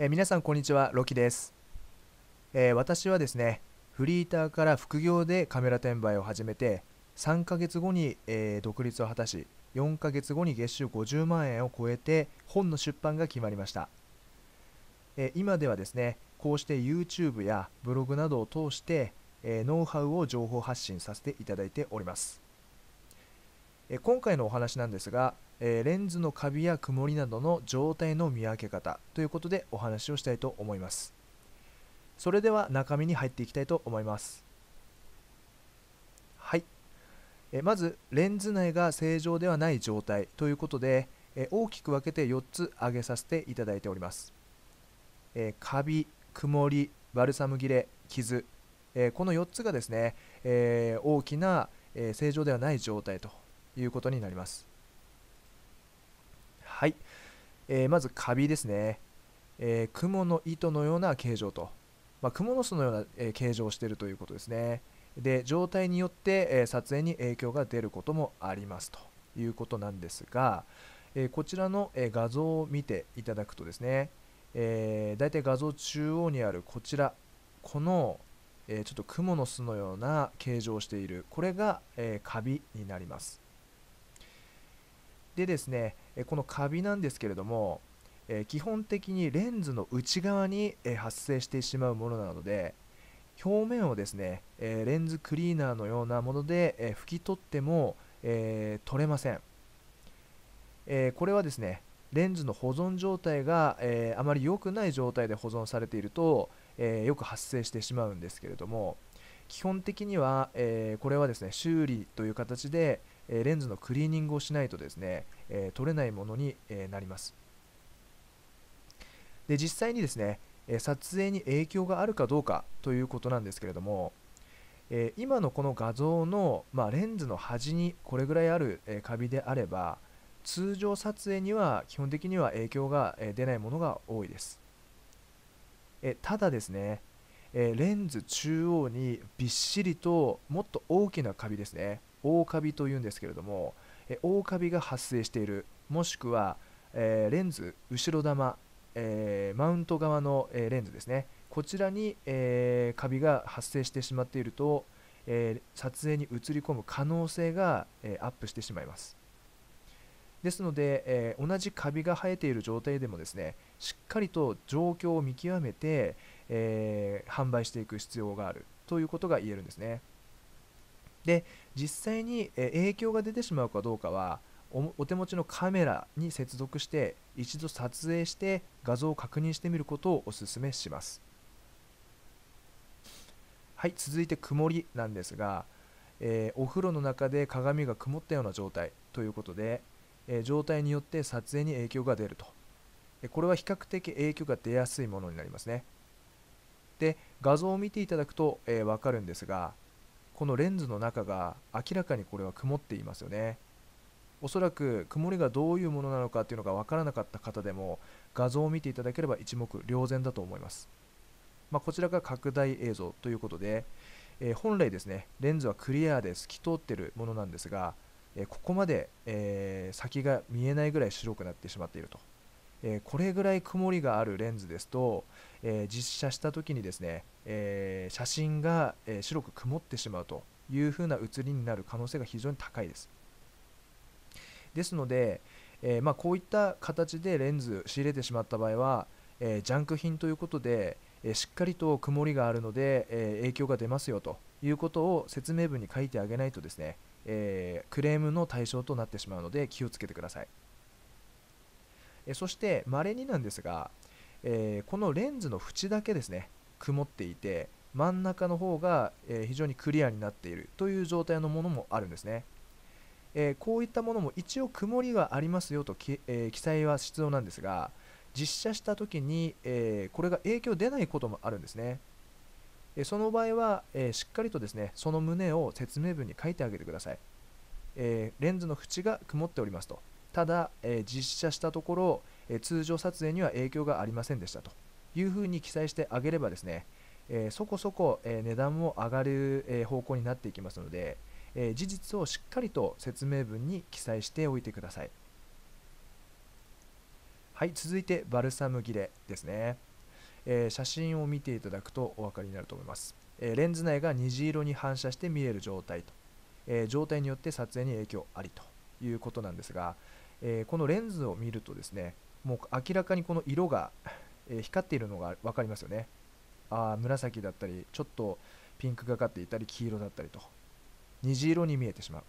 え皆さんこんにちはロキです、えー私はですねフリーターから副業でカメラ転売を始めて3ヶ月後に、えー独立を果たし4ヶ月後に月収50万円を超えて本の出版が決まりました、えー今ではですねこうして YouTube やブログなどを通して、えノウハウを情報発信させていただいております。え今回のお話なんですが、えーレンズのカビや曇りなどの状態の見分け方ということでお話をしたいと思います。それでは中身に入っていきたいと思います。はい。えーまずレンズ内が正常ではない状態ということで、えー大きく分けて4つ挙げさせていただいております、えカビ、曇り、バルサム切れ、傷、えこの4つがですね、え大きな、え正常ではない状態ということになります。はい、えーまずカビですね、えー、雲の糸のような形状と、まあ、クモの巣のような、えー形状をしているということですね。で状態によって、え撮影に影響が出ることもありますと。いうことなんですが、えこちらの、え画像を見ていただくとですね、えー、大体画像中央にあるこちらこの、えちょっとクモの巣のような形状をしている。これが、えカビになります。でですね、このカビなんですけれども、え基本的にレンズの内側に、え発生してしまうものなので表面をですね、えレンズクリーナーのようなもので、え拭き取っても、え取れません、えこれはですねレンズの保存状態が、えあまり良くない状態で保存されていると、えよく発生してしまうんですけれども基本的には、えーこれはですね修理という形で、えレンズのクリーニングをしないとですね、え取れないものに、えなります。で実際にですね、え撮影に影響があるかどうかということなんですけれども、え今のこの画像の、まあ、レンズの端にこれぐらいある、えカビであれば通常撮影には基本的には影響が、え出ないものが多いです、えただですね、えレンズ中央にびっしりともっと大きなカビですね大カビというんですけれども、えー大カビが発生しているもしくは、えーレンズ後ろ玉、えーマウント側の、えーレンズですね。こちらに、えカビが発生してしまっていると、え撮影に映り込む可能性が、えアップしてしまいます。ですので、え同じカビが生えている状態でもですねしっかりと状況を見極めて、え販売していく必要があるということが言えるんですね。で実際に、影響が出てしまうかどうかはお手持ちのカメラに接続して一度撮影して画像を確認してみることをお勧めします。はい続いて曇りなんですが、えーお風呂の中で鏡が曇ったような状態ということで、えー状態によって撮影に影響が出ると。これは比較的影響が出やすいものになりますね。で画像を見ていただくと、えーわかるんですがこのレンズの中が明らかにこれは曇っていますよね。おそらく曇りがどういうものなのかっていうのが分からなかった方でも画像を見ていただければ一目瞭然だと思います、まあ、こちらが拡大映像ということで、えー本来ですねレンズはクリアで透き通っているものなんですが、えーここまで、えー先が見えないぐらい白くなってしまっていると、えーこれぐらい曇りがあるレンズですと、えー実写した時にですね、えー写真が、え白く曇ってしまうという風な写りになる可能性が非常に高いです。ですので、えーまあ、こういった形でレンズ仕入れてしまった場合は、えージャンク品ということで、えーしっかりと曇りがあるので、えー影響が出ますよということを説明文に書いてあげないとですね、えークレームの対象となってしまうので気をつけてください、えそして稀になんですが、えーこのレンズの縁だけですね曇っていて真ん中の方が、え非常にクリアになっているという状態のものもあるんですね。えこういったものも一応曇りがありますよと、え記載は必要なんですが実写した時に、えこれが影響出ないこともあるんですね、えその場合は、えしっかりとですねその旨を説明文に書いてあげてください、えレンズの縁が曇っておりますと。ただ、え実写したところ、え通常撮影には影響がありませんでしたというふうに記載してあげればですね、えそこそこ、え値段も上がる、え方向になっていきますので、え事実をしっかりと説明文に記載しておいてください。はい、続いてバルサム切れですね。え、写真を見ていただくとお分かりになると思います、え、レンズ内が虹色に反射して見える状態と、え状態によって撮影に影響ありということなんですが、えこのレンズを見るとですねもう明らかにこの色が、え光っているのが分かりますよね。あ紫だったりちょっとピンクがかっていたり黄色だったりと。虹色に見えてしまう、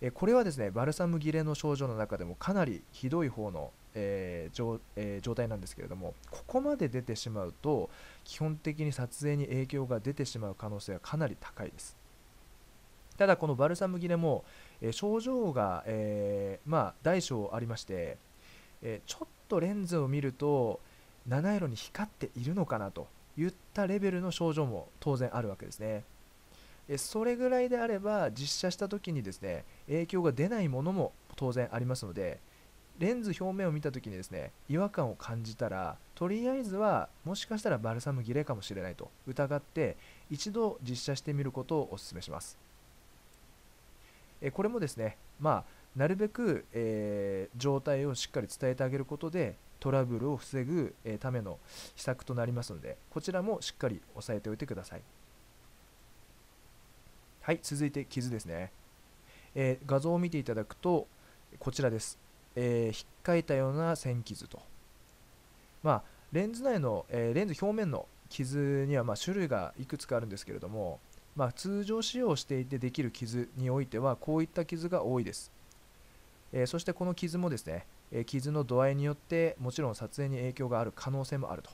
えこれはですねバルサム切れの症状の中でもかなりひどい方の、えー状えー、状態なんですけれどもここまで出てしまうと基本的に撮影に影響が出てしまう可能性はかなり高いです。ただこのバルサム切れも、えー、症状が、えー、まあ、大小ありまして、えちょっとレンズを見ると七色に光っているのかなといったレベルの症状も当然あるわけですね。それぐらいであれば実写した時にですね影響が出ないものも当然ありますのでレンズ表面を見た時にですね違和感を感じたらとりあえずはもしかしたらバルサム切れかもしれないと疑って一度実写してみることをお勧めします。えこれもですねまあなるべく、えー、状態をしっかり伝えてあげることでトラブルを防ぐ、えための施策となりますのでこちらもしっかり押さえておいてください。はい続いて傷ですね、えー、画像を見ていただくとこちらです、えー、引っかいたような線傷と。まあレンズ内の、え、レンズ表面の傷にはま種類がいくつかあるんですけれども、まあ、通常使用していてできる傷においてはこういった傷が多いです、えそしてこの傷もですね、え傷の度合いによってもちろん撮影に影響がある可能性もあると、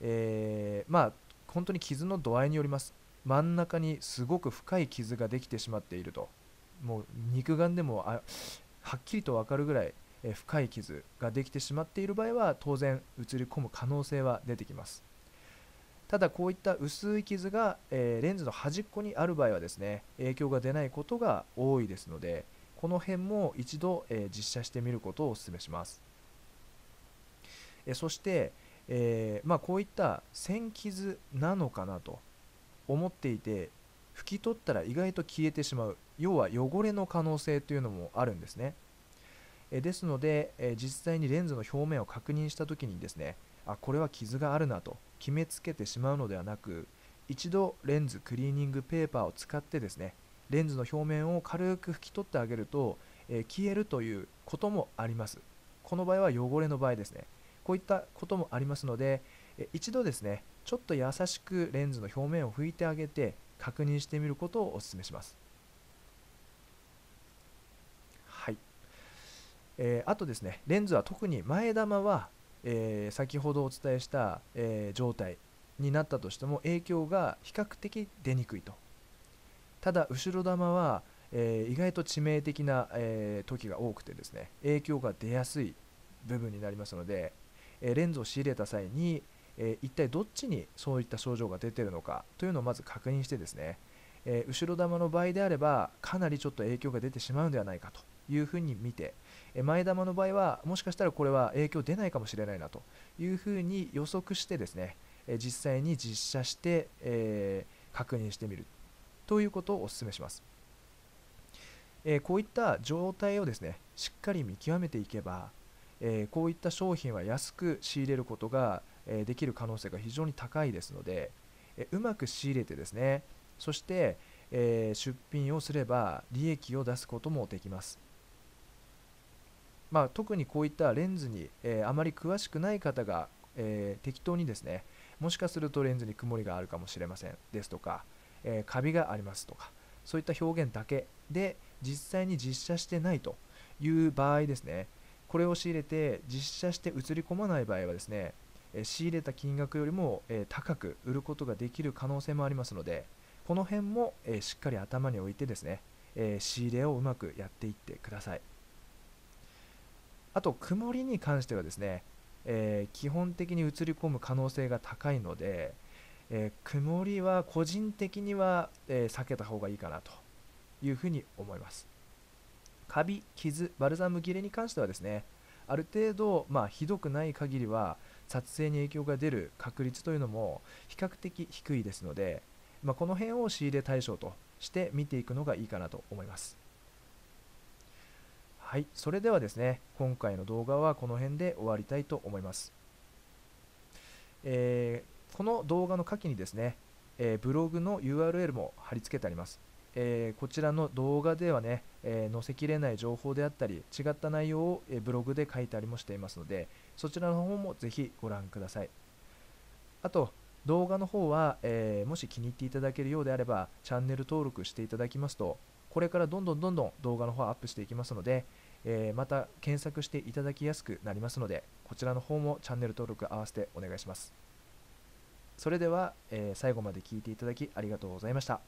えまあ本当に傷の度合いによります。真ん中にすごく深い傷ができてしまっていると。もう肉眼でもはっきりと分かるぐらい深い傷ができてしまっている場合は当然映り込む可能性は出てきます。ただこういった薄い傷が、えー、レンズの端っこにある場合はですね影響が出ないことが多いですのでこの辺も一度、えー、実写してみることをお勧めします、えー、そして、えまあ、こういった線傷なのかなと思っていて拭き取ったら意外と消えてしまう要は汚れの可能性というのもあるんですね。えですので、え実際にレンズの表面を確認した時にですねあこれは傷があるなと決めつけてしまうのではなく一度レンズクリーニングペーパーを使ってですねレンズの表面を軽く拭き取ってあげると、え消えるということもあります。この場合は汚れの場合ですね。こういったこともありますので、え一度ですねちょっと優しくレンズの表面を拭いてあげて確認してみることをお勧めします。はい、えー、あとですねレンズは特に前玉は、えー、先ほどお伝えした、えー、状態になったとしても影響が比較的出にくいと。ただ後ろ玉は、え意外と致命的な、え時が多くてですね影響が出やすい部分になりますので、えレンズを仕入れた際に、え、一体どっちにそういった症状が出ているのかというのをまず確認してですね、え、後ろ玉の場合であればかなりちょっと影響が出てしまうんではないかと。いうふうに見て、え、前玉の場合はもしかしたらこれは影響出ないかもしれないなというふうに予測してですね、え実際に実写して、え確認してみるということをお勧めします。えこういった状態をですねしっかり見極めていけば、えこういった商品は安く仕入れることがえできる可能性が非常に高いですので、えうまく仕入れてですねそして、え出品をすれば利益を出すこともできます。まあ、特にこういったレンズに、えあまり詳しくない方が、え適当にですねもしかするとレンズに曇りがあるかもしれませんですとか、えカビがありますとかそういった表現だけで実際に実写してないという場合ですねこれを仕入れて実写して映り込まない場合はですねえ仕入れた金額よりも、え高く売ることができる可能性もありますのでこの辺も、えしっかり頭に置いてですね、え仕入れをうまくやっていってください。あと曇りに関してはですね、え基本的に映り込む可能性が高いので、え曇りは個人的には、え避けた方がいいかなというふうに思いますカビ、傷、バルザム切れに関してはですねある程度、まあ、ひどくない限りは撮影に影響が出る確率というのも比較的低いですので、まあ、この辺を仕入れ対象として見ていくのがいいかなと思います。はい、それではですね、今回の動画はこの辺で終わりたいと思います。えー、この動画の下記にですね、えー、ブログの URL も貼り付けてあります。えー、こちらの動画ではね、え載せきれない情報であったり、違った内容を、えブログで書いたりもしていますので、そちらの方もぜひご覧ください。あと、動画の方は、えもし気に入っていただけるようであれば、チャンネル登録していただきますと、これからどんどんどんどん動画の方アップしていきますので、えまた検索していただきやすくなりますので、こちらの方もチャンネル登録合わせてお願いします。それでは、え最後まで聴いていただきありがとうございました。